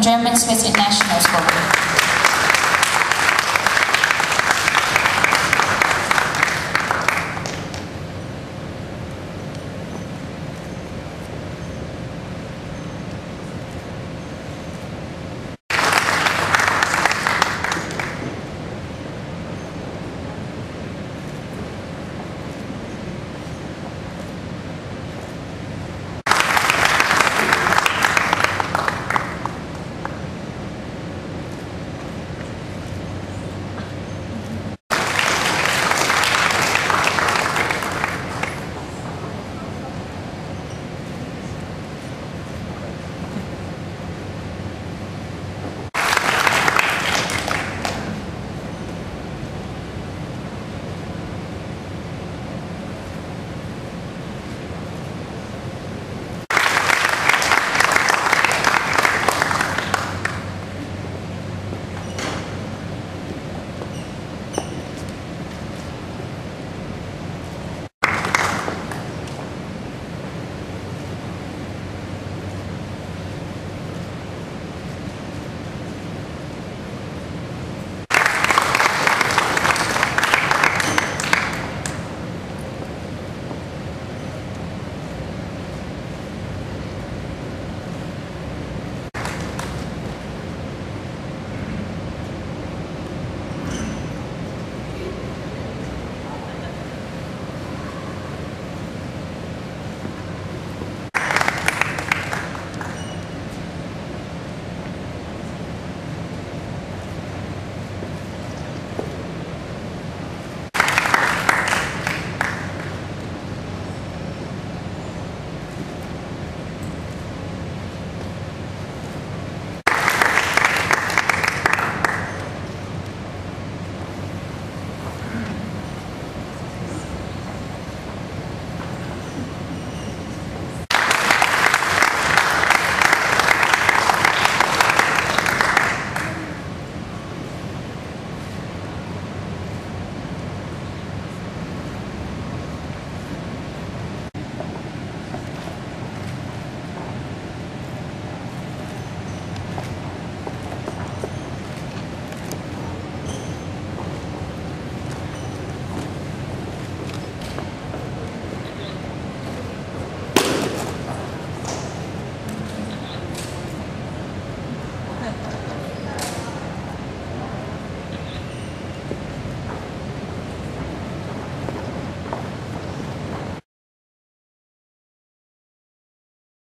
German Swiss International School.